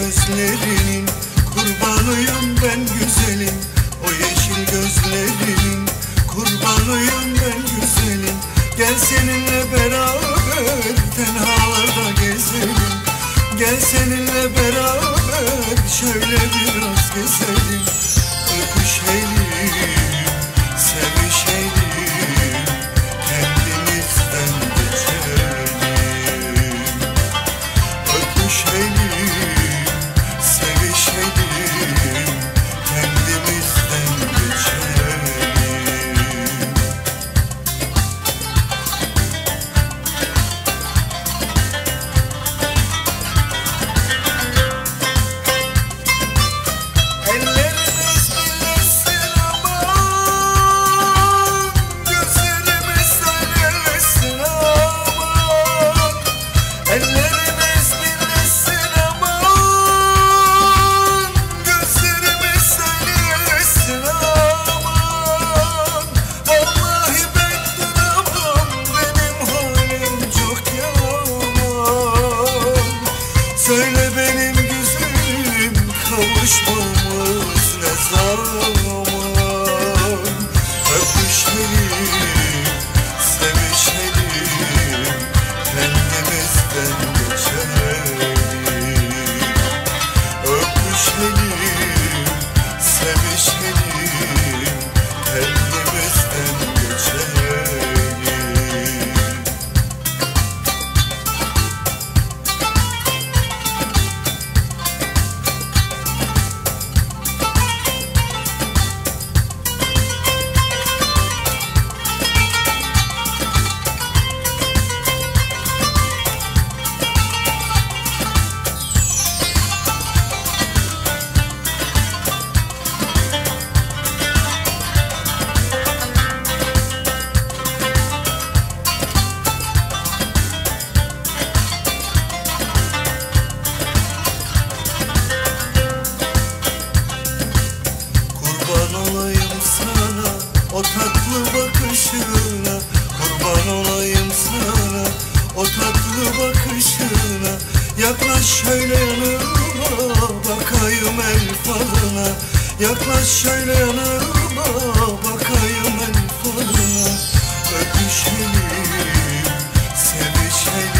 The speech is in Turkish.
gözlerinin Kurbanıyım ben güzelim. O yeşil gözlerinin Kurbanıyım ben güzelim. Gel seninle beraber tenhalarda gezelim. Gel seninle beraber şöyle biraz gezelim. Aşkımız ne zaman bakışına. Yaklaş şöyle yanıma bakayım el falına. Yaklaş şöyle yanıma bakayım el falına. Öpüşelim, sevişelim.